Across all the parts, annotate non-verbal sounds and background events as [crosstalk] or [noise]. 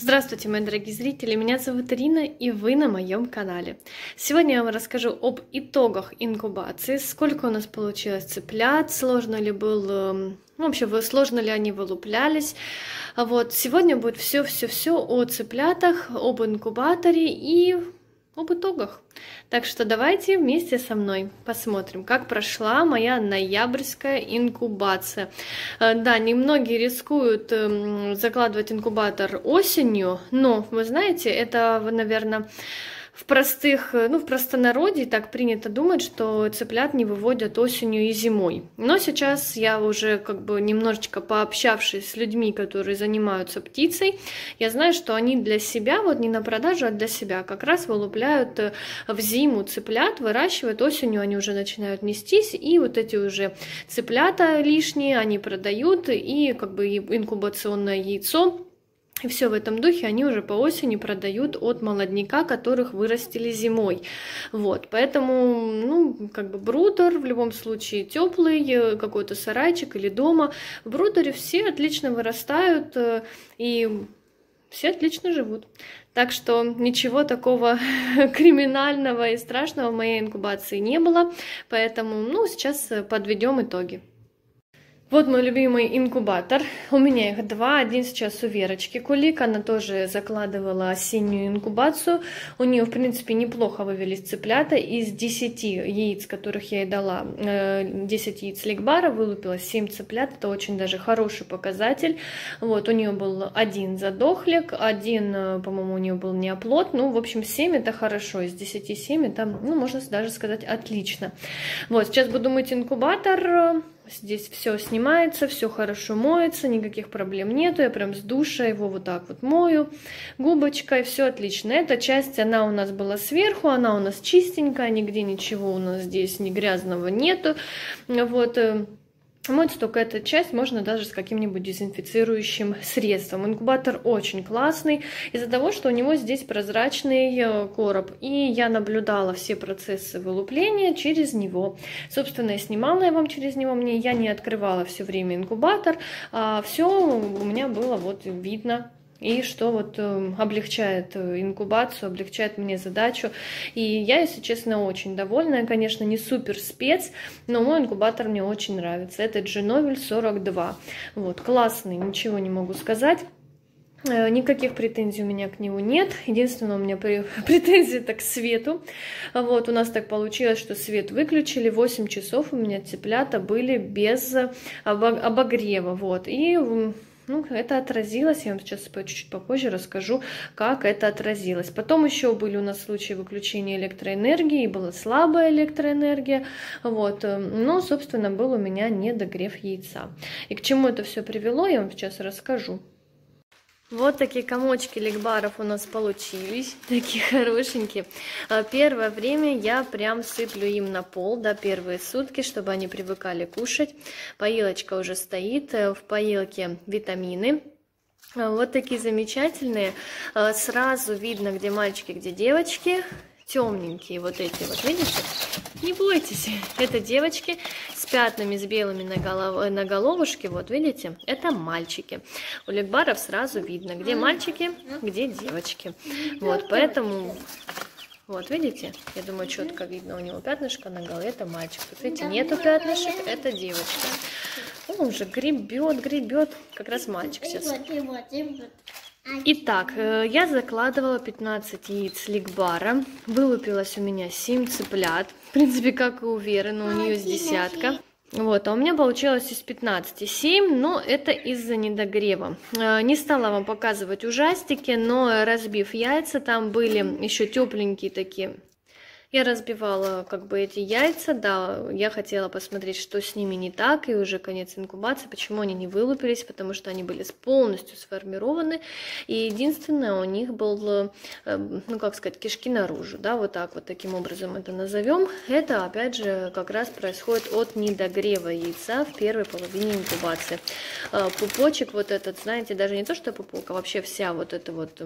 Здравствуйте, мои дорогие зрители, меня зовут Ирина, и вы на моем канале. Сегодня я вам расскажу об итогах инкубации, сколько у нас получилось цыплят, сложно ли был, эм, ну, вообще, сложно ли они вылуплялись. Вот, сегодня будет все-все-все о цыплятах, об инкубаторе и об итогах. Так что давайте вместе со мной посмотрим, как прошла моя ноябрьская инкубация. Э, да, немногие рискуют эм, закладывать инкубатор осенью, но вы знаете, это, наверное, в простых, э, ну, в простонародье так принято думать, что цыплят не выводят осенью и зимой. Но сейчас я уже как бы немножечко пообщавшись с людьми, которые занимаются птицей, я знаю, что они для себя, вот не на продажу, а для себя, как раз вылупляют э, в зиму цыплят, выращивают, осенью они уже начинают нестись, и вот эти уже цыплята лишние они продают, и как бы инкубационное яйцо и все в этом духе они уже по осени продают от молодняка, которых вырастили зимой. Вот, поэтому, ну, как бы брудер в любом случае теплый, э, какой-то сарайчик или дома. В брудере все отлично вырастают э, и все отлично живут. Так что ничего такого [laughs] криминального и страшного в моей инкубации не было. Поэтому, ну, сейчас подведем итоги. Вот мой любимый инкубатор. У меня их два. Один сейчас у Верочки Кулик. Она тоже закладывала осеннюю инкубацию. У нее, в принципе, неплохо вывелись цыплята. Из 10 яиц, которых я ей дала, 10 э, яиц легбара, вылупилось 7 цыплят. Это очень даже хороший показатель. Вот, у нее был один задохлик, один, э, по-моему, у нее был неоплод. Ну, в общем, 7 это хорошо. Из 10 7 это, ну, можно даже сказать, отлично. Вот, сейчас буду мыть инкубатор Здесь все снимается, все хорошо моется, никаких проблем нету. Я прям с душа его вот так вот мою губочкой, все отлично. Эта часть, она у нас была сверху, она у нас чистенькая, нигде ничего у нас здесь ни грязного нету. Вот, э, Мыть только эта часть можно даже с каким-нибудь дезинфицирующим средством. Инкубатор очень классный из-за того, что у него здесь прозрачный э, короб. И я наблюдала все процессы вылупления через него. Собственно, я снимала я вам через него. Мне я не открывала все время инкубатор. А все у меня было вот видно и что вот э, облегчает э, инкубацию, облегчает мне задачу. И я, если честно, очень довольна. Я, конечно, не супер спец, но мой инкубатор мне очень нравится. Это Genovil 42. Вот, классный, ничего не могу сказать. Э, никаких претензий у меня к нему нет. Единственное, у меня [laughs] претензии так к свету. Вот, у нас так получилось, что свет выключили. 8 часов у меня цыплята были без обогрева. Вот, и ну, это отразилось, я вам сейчас чуть-чуть попозже расскажу, как это отразилось. Потом еще были у нас случаи выключения электроэнергии, была слабая электроэнергия, вот, э, но, собственно, был у меня недогрев яйца. И к чему это все привело, я вам сейчас расскажу. Вот такие комочки легбаров у нас получились, [laughs] такие хорошенькие. А, первое время я прям сыплю им на пол, да, первые сутки, чтобы они привыкали кушать. Поилочка уже стоит, э, в поилке витамины. А, вот такие замечательные. А, сразу видно, где мальчики, где девочки темненькие вот эти вот, видите? Не бойтесь, [laughs] это девочки с пятнами, с белыми на, голов... на головушке, вот видите, это мальчики. У легбаров сразу видно, где мальчики, где девочки. Вот, поэтому, вот видите, я думаю, четко видно, у него пятнышко на голове, это мальчик. Тут видите, нету пятнышек, это девочка. Он уже гребет, гребет, как раз мальчик сейчас. Итак, э, я закладывала 15 яиц ликбара. Вылупилось у меня 7 цыплят. В принципе, как и у Веры, но у нее с десятка. Вот, а у меня получилось из 15 7, но это из-за недогрева. Э, не стала вам показывать ужастики, но разбив яйца, там были еще тепленькие такие я разбивала как бы эти яйца, да, я хотела посмотреть, что с ними не так, и уже конец инкубации, почему они не вылупились, потому что они были полностью сформированы, и единственное, у них был, э, ну как сказать, кишки наружу, да, вот так вот, таким образом это назовем. Это, опять же, как раз происходит от недогрева яйца в первой половине инкубации. Э, пупочек вот этот, знаете, даже не то, что пупок, а вообще вся вот эта вот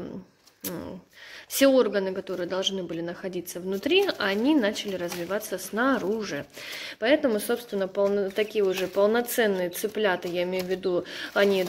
все органы, которые должны были находиться внутри, они начали развиваться снаружи. Поэтому, собственно, полно, такие уже полноценные цыплята, я имею в виду, они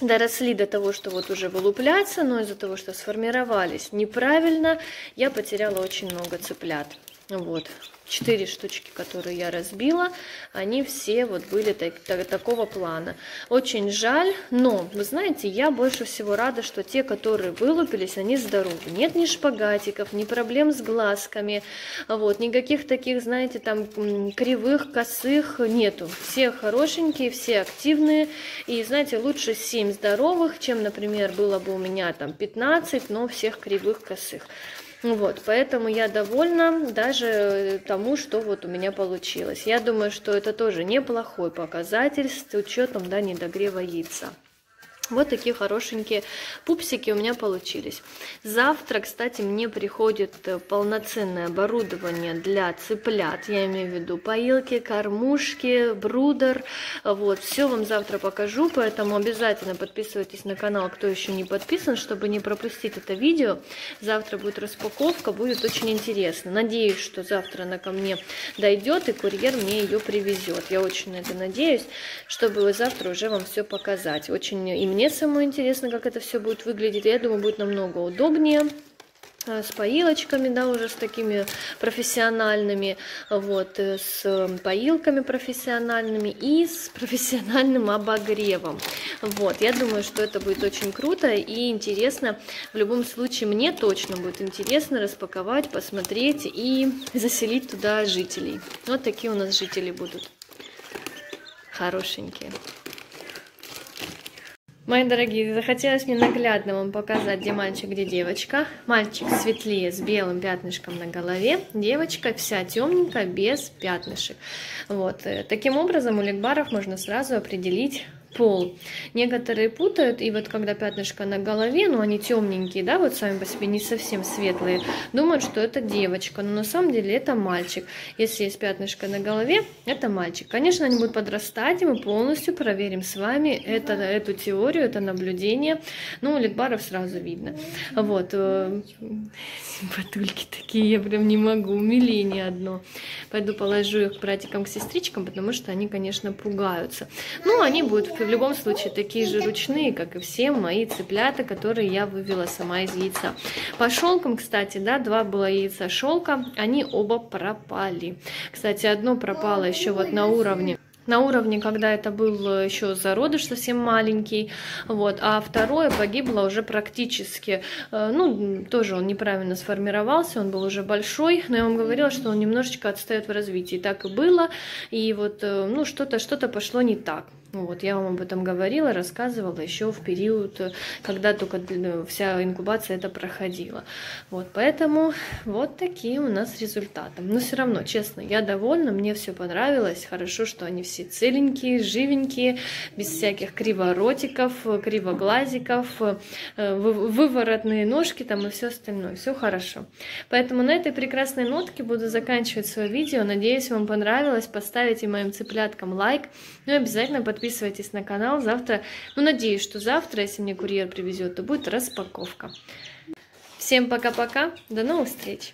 доросли до того, что вот уже вылупляться, но из-за того, что сформировались неправильно, я потеряла очень много цыплят. Вот четыре штучки, которые я разбила, они все вот были так, так, такого плана. Очень жаль, но, вы знаете, я больше всего рада, что те, которые вылупились, они здоровы. Нет ни шпагатиков, ни проблем с глазками, вот, никаких таких, знаете, там кривых, косых нету. Все хорошенькие, все активные, и, знаете, лучше 7 здоровых, чем, например, было бы у меня там 15, но всех кривых, косых. Вот, поэтому я довольна даже тому, что вот у меня получилось. Я думаю, что это тоже неплохой показатель с учетом да, недогрева яйца. Вот такие хорошенькие пупсики у меня получились. Завтра, кстати, мне приходит э, полноценное оборудование для цыплят. Я имею в виду поилки, кормушки, брудер. Вот, все вам завтра покажу, поэтому обязательно подписывайтесь на канал, кто еще не подписан, чтобы не пропустить это видео. Завтра будет распаковка, будет очень интересно. Надеюсь, что завтра она ко мне дойдет и курьер мне ее привезет. Я очень на это надеюсь, чтобы завтра уже вам все показать. Очень именно мне самое интересно, как это все будет выглядеть. Я думаю, будет намного удобнее э, с поилочками, да, уже с такими профессиональными, вот, э, с поилками профессиональными и с [laughs] профессиональным обогревом. Вот, я думаю, что это будет очень круто и интересно. В любом случае, мне точно будет интересно распаковать, посмотреть и [laughs] заселить туда жителей. Вот такие у нас жители будут. Хорошенькие. Мои дорогие, захотелось мне наглядно вам показать, где мальчик, где девочка. Мальчик светлее, с белым пятнышком на голове. Девочка вся темненькая, без пятнышек. Вот. Э, таким образом, у ликбаров можно сразу определить пол. Некоторые путают, и вот когда пятнышко на голове, ну они темненькие, да, вот сами по себе не совсем светлые, думают, что это девочка, но на самом деле это мальчик. Если есть пятнышко на голове, это мальчик. Конечно, они будут подрастать, и мы полностью проверим с вами это, эту теорию, это наблюдение. Ну, у литбаров сразу видно. Вот. Э, симпатульки такие, я прям не могу, умиление одно. Пойду положу их братикам, к сестричкам, потому что они, конечно, пугаются. Ну, они будут в любом случае такие же ручные, как и все мои цыплята, которые я вывела сама из яйца. По шелкам, кстати, да, два было яйца шелка, они оба пропали. Кстати, одно пропало еще вот на уровне на уровне, когда это был еще зародыш совсем маленький, вот, а второе погибло уже практически, э, ну, тоже он неправильно сформировался, он был уже большой, но я вам говорила, что он немножечко отстает в развитии, так и было, и вот, э, ну, что-то, что-то пошло не так. Вот, я вам об этом говорила, рассказывала еще в период, когда только вся инкубация это проходила. Вот, поэтому вот такие у нас результаты. Но все равно, честно, я довольна, мне все понравилось. Хорошо, что они все целенькие, живенькие, без всяких криворотиков, кривоглазиков, э, выворотные ножки там и все остальное. Все хорошо. Поэтому на этой прекрасной нотке буду заканчивать свое видео. Надеюсь, вам понравилось. Поставите моим цыпляткам лайк. Ну и обязательно подписывайтесь подписывайтесь на канал. Завтра, ну, надеюсь, что завтра, если мне курьер привезет, то будет распаковка. Всем пока-пока, до новых встреч!